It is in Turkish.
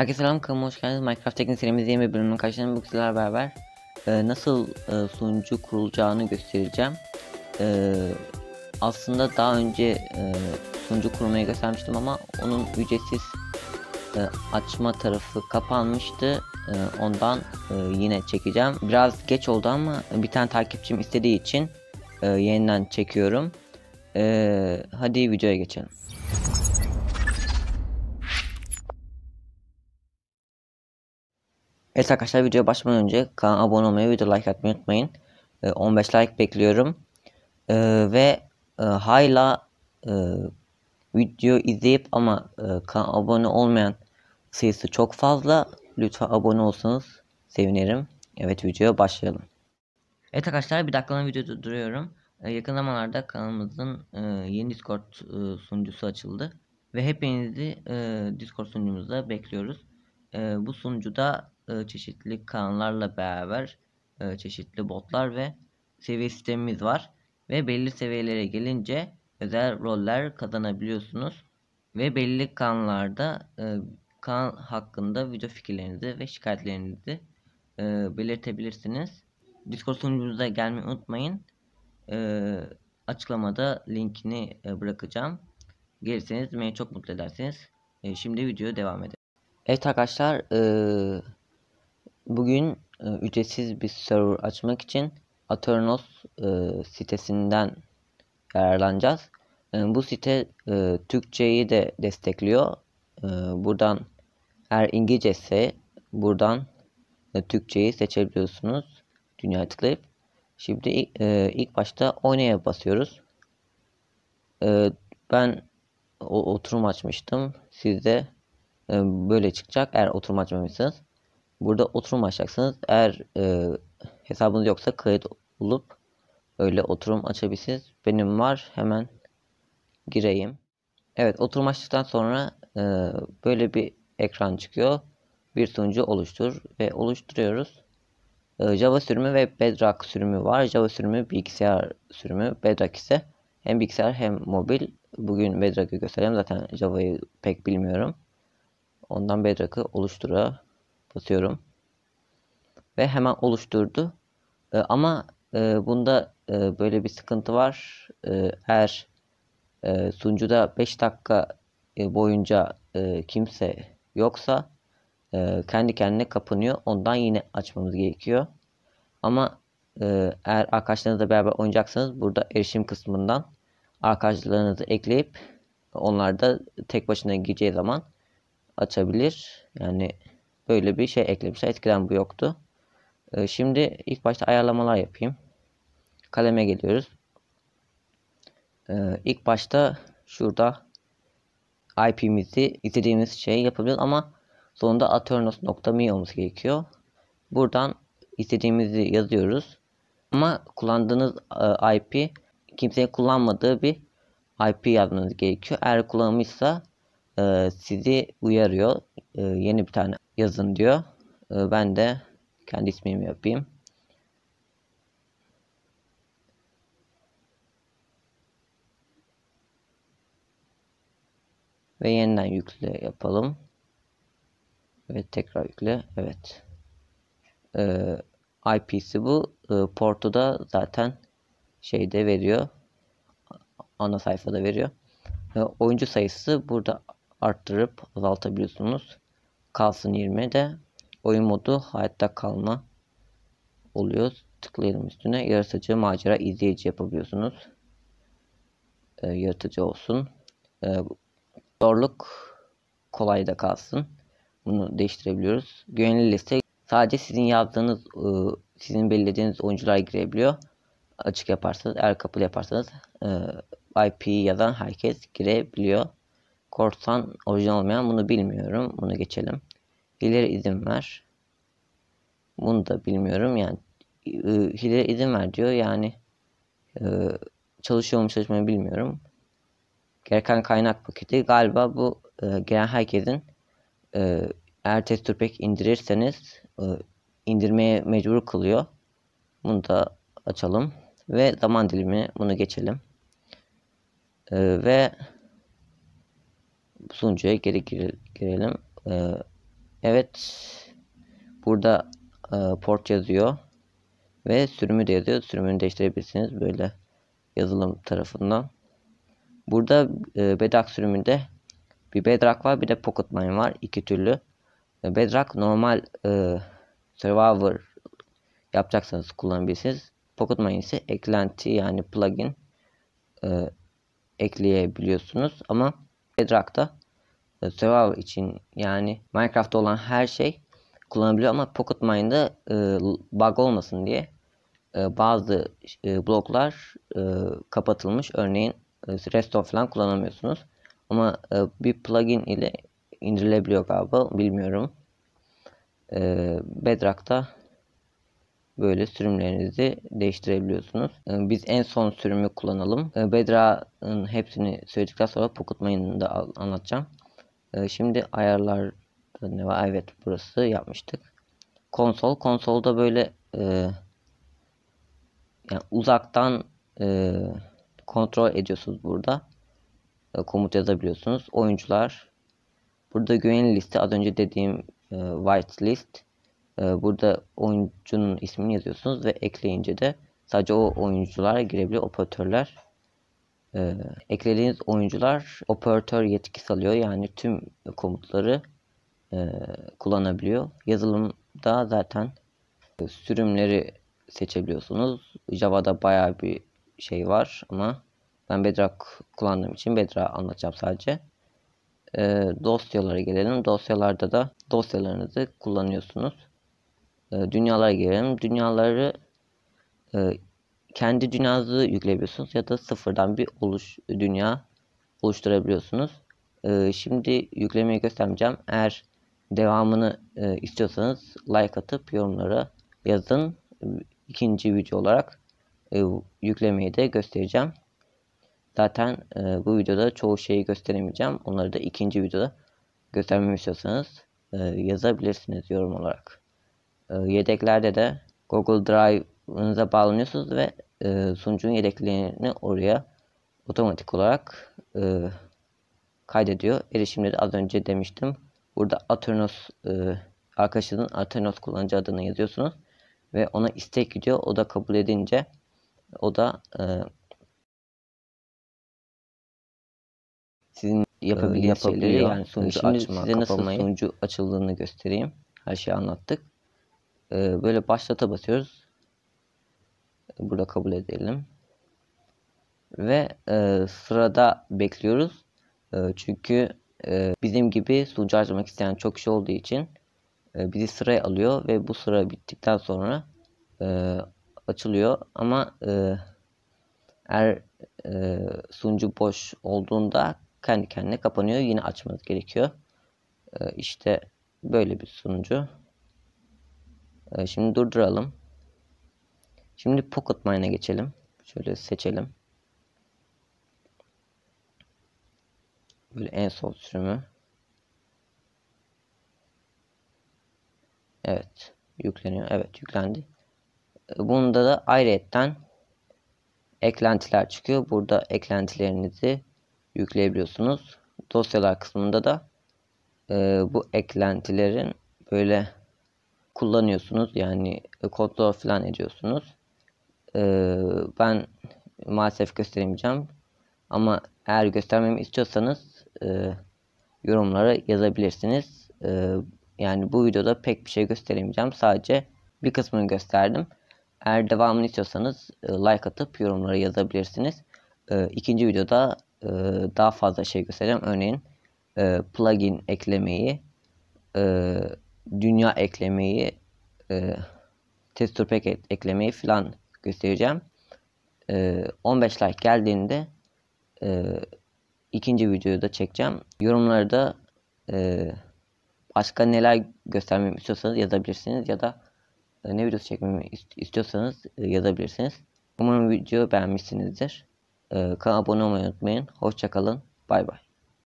Herkese selam kanalıma hoş geldiniz. Minecraft teknik serimiz yeni bir bölümün karşınızda bu sizlerle beraber e, nasıl e, sunucu kurulacağını göstereceğim. E, aslında daha önce e, sunucu kurmayı göstermiştim ama onun ücretsiz e, açma tarafı kapanmıştı. E, ondan e, yine çekeceğim. Biraz geç oldu ama bir tane takipçim istediği için e, yeniden çekiyorum. E, hadi videoya geçelim. Evet arkadaşlar videoya başlamadan önce kanala abone olmayı, video like atmayı unutmayın. E, 15 like bekliyorum. E, ve e, hala e, video izleyip ama e, kanala abone olmayan sayısı çok fazla. Lütfen abone olsanız sevinirim. Evet videoya başlayalım. Evet arkadaşlar bir dakikalığına videoda duruyorum. E, yakın zamanlarda kanalımızın yeni Discord sunucusu açıldı. Ve hepinizi Discord sunucumuzda bekliyoruz. Bu sunucuda e, çeşitli kanallarla beraber e, çeşitli botlar ve seviye sistemimiz var. Ve belli seviyelere gelince özel roller kazanabiliyorsunuz. Ve belli kanallarda e, kanal hakkında video fikirlerinizi ve şikayetlerinizi belirtebilirsiniz. Discord sunucumuza gelmeyi unutmayın. Açıklamada linkini bırakacağım. Gelirseniz beni çok mutlu edersiniz. Şimdi videoya devam edelim. Evet arkadaşlar bugün e, ücretsiz bir server açmak için Aternos e, sitesinden yararlanacağız. E, bu site Türkçeyi de destekliyor. E, buradan eğer İngilizce ise buradan Türkçeyi seçebiliyorsunuz. Dünya tıklayıp. Şimdi ilk başta oynaya basıyoruz. Ben oturum açmıştım. Sizde e, böyle çıkacak. Eğer oturum açmamışsınız. Burada oturum açacaksınız. Eğer e, hesabınız yoksa kayıt olup öyle oturum açabilirsiniz. Benim var. Hemen gireyim. Evet oturum açtıktan sonra e, böyle bir ekran çıkıyor. Bir sunucu oluştur ve oluşturuyoruz. E, Java sürümü ve Bedrock sürümü var. Java sürümü bilgisayar sürümü. Bedrock ise hem bilgisayar hem mobil. Bugün Bedrock'ı göstereyim. Zaten Java'yı pek bilmiyorum. Ondan Bedrock'ı oluştura basıyorum. Ve hemen oluşturdu. E, ama e, bunda e, böyle bir sıkıntı var. E, eğer e, sunucuda 5 dakika e, boyunca e, kimse yoksa e, kendi kendine kapanıyor. Ondan yine açmamız gerekiyor. Ama e, eğer arkadaşlarınızla beraber oynayacaksanız burada erişim kısmından arkadaşlarınızı ekleyip onlar da tek başına gireceği zaman açabilir. Yani böyle bir şey eklemişler. Eskiden bu yoktu. Ee, şimdi ilk başta ayarlamalar yapayım. Kaleme geliyoruz. Ee, ilk başta şurada IP'mizi istediğimiz şey yapabiliriz ama sonunda aternos.me olması gerekiyor. Buradan istediğimizi yazıyoruz. Ama kullandığınız e, IP kimsenin kullanmadığı bir IP yazmanız gerekiyor. Eğer kullanılmışsa e, sizi uyarıyor. E, yeni bir tane yazın diyor. E, ben de kendi ismimi yapayım. Ve yeniden yükle yapalım. Evet tekrar yükle. Evet. Ee, IP'si bu. Ee, portu da zaten şeyde veriyor. Ana sayfada veriyor. Ee, oyuncu sayısı burada arttırıp azaltabiliyorsunuz. Kalsın 20 de oyun modu hayatta kalma oluyor. Tıklayalım üstüne. Yaratıcı macera izleyici yapabiliyorsunuz. Ee, yaratıcı olsun. Ee, zorluk kolay da kalsın. Bunu değiştirebiliyoruz. Güvenli liste sadece sizin yazdığınız, ıı, sizin belirlediğiniz oyuncular girebiliyor. Açık yaparsanız, eğer kapalı yaparsanız ıı, IP yazan herkes girebiliyor. Korsan orijinal olmayan bunu bilmiyorum. Bunu geçelim. İleri izin ver. Bunu da bilmiyorum. Yani ileri izin ver diyor. Yani çalışıyor mu çalışmıyor bilmiyorum. Gereken kaynak paketi galiba bu gelen herkesin eğer texture pack indirirseniz indirmeye mecbur kılıyor. Bunu da açalım. Ve zaman dilimi bunu geçelim. ve sunucuya geri girelim. Evet. Burada e, port yazıyor. Ve sürümü de yazıyor. Sürümünü değiştirebilirsiniz böyle yazılım tarafından. Burada e, Bedrock sürümünde bir Bedrock var bir de Pocket Mine var. iki türlü. E, Bedrock normal e, Survivor yapacaksanız kullanabilirsiniz. Pocket Mine ise eklenti yani plugin e, ekleyebiliyorsunuz. Ama Bedrock'ta e, için yani Minecraft'ta olan her şey kullanabiliyor ama Pocket Mine'da e, bug olmasın diye e, bazı e, bloklar e, kapatılmış. Örneğin e, restore falan kullanamıyorsunuz. Ama e, bir plugin ile indirilebiliyor galiba. Bilmiyorum. E, Bedrock'ta böyle sürümlerinizi değiştirebiliyorsunuz. E, biz en son sürümü kullanalım. E, Bedrock'ın hepsini söyledikten sonra Pocket Mine'ı da anlatacağım. E, şimdi ayarlar ne var? Evet burası yapmıştık. Konsol. Konsolda böyle e, yani uzaktan e, kontrol ediyorsunuz burada. E, komut yazabiliyorsunuz. Oyuncular. Burada güvenli liste az önce dediğim e, white list. E, burada oyuncunun ismini yazıyorsunuz ve ekleyince de sadece o oyuncular girebiliyor. Operatörler. E, eklediğiniz oyuncular operatör yetkisi alıyor. Yani tüm komutları e, kullanabiliyor. Yazılımda zaten sürümleri seçebiliyorsunuz. Java'da baya bir şey var ama ben Bedrock kullandığım için Bedrock anlatacağım sadece. E, dosyalara gelelim. Dosyalarda da dosyalarınızı kullanıyorsunuz. E, dünyalara gelelim. Dünyaları e, kendi dünyanızı yükleyebiliyorsunuz ya da sıfırdan bir oluş dünya oluşturabiliyorsunuz. E, şimdi yüklemeyi göstermeyeceğim. Eğer devamını e, istiyorsanız like atıp yorumlara yazın. İkinci video olarak e, yüklemeyi de göstereceğim. Zaten e, bu videoda çoğu şeyi gösteremeyeceğim. Onları da ikinci videoda göstermemi istiyorsanız yazabilirsiniz yorum olarak. Yedeklerde de Google Drive'ınıza bağlanıyorsunuz ve e, sunucunun yedeklerini oraya otomatik olarak e, kaydediyor. Erişimleri az önce demiştim. Burada Aternos e, arkadaşınızın Aternos kullanıcı adını yazıyorsunuz ve ona istek gidiyor. O da kabul edince o da e, sizin yapabildiğiniz şeyleri yani sunucu Şimdi açma, size nasıl kapamayı. sunucu açıldığını göstereyim. Her şeyi anlattık. E, böyle başlata basıyoruz. Burada kabul edelim. Ve e, sırada bekliyoruz. E, çünkü e, bizim gibi sunucu açmak isteyen çok kişi olduğu için e, bizi sıraya alıyor ve bu sıra bittikten sonra e, açılıyor. Ama e, eğer e, sunucu boş olduğunda kendi kendine kapanıyor. Yine açmanız gerekiyor. E, işte böyle bir sunucu. E, şimdi durduralım. Şimdi Pocket Mine'a geçelim. Şöyle seçelim. Böyle en sol sürümü. Evet. Yükleniyor. Evet yüklendi. Bunda da ayrıyetten eklentiler çıkıyor. Burada eklentilerinizi yükleyebiliyorsunuz. Dosyalar kısmında da e, bu eklentilerin böyle kullanıyorsunuz. Yani kontrol falan ediyorsunuz. E, ben maalesef gösteremeyeceğim. Ama eğer göstermemi istiyorsanız e, yorumlara yazabilirsiniz. E, yani bu videoda pek bir şey gösteremeyeceğim. Sadece bir kısmını gösterdim. Eğer devamını istiyorsanız e, like atıp yorumlara yazabilirsiniz. E, ikinci videoda e, daha fazla şey göstereceğim. Örneğin plugin eklemeyi, dünya eklemeyi, texture pack eklemeyi falan göstereceğim. 15 like geldiğinde ikinci videoyu da çekeceğim. Yorumlarda da başka neler göstermemi istiyorsanız yazabilirsiniz ya da e, ne videosu çekmemi istiyorsanız e, yazabilirsiniz. Umarım video beğenmişsinizdir. E, kanala abone olmayı unutmayın. Hoşçakalın. Bay bay.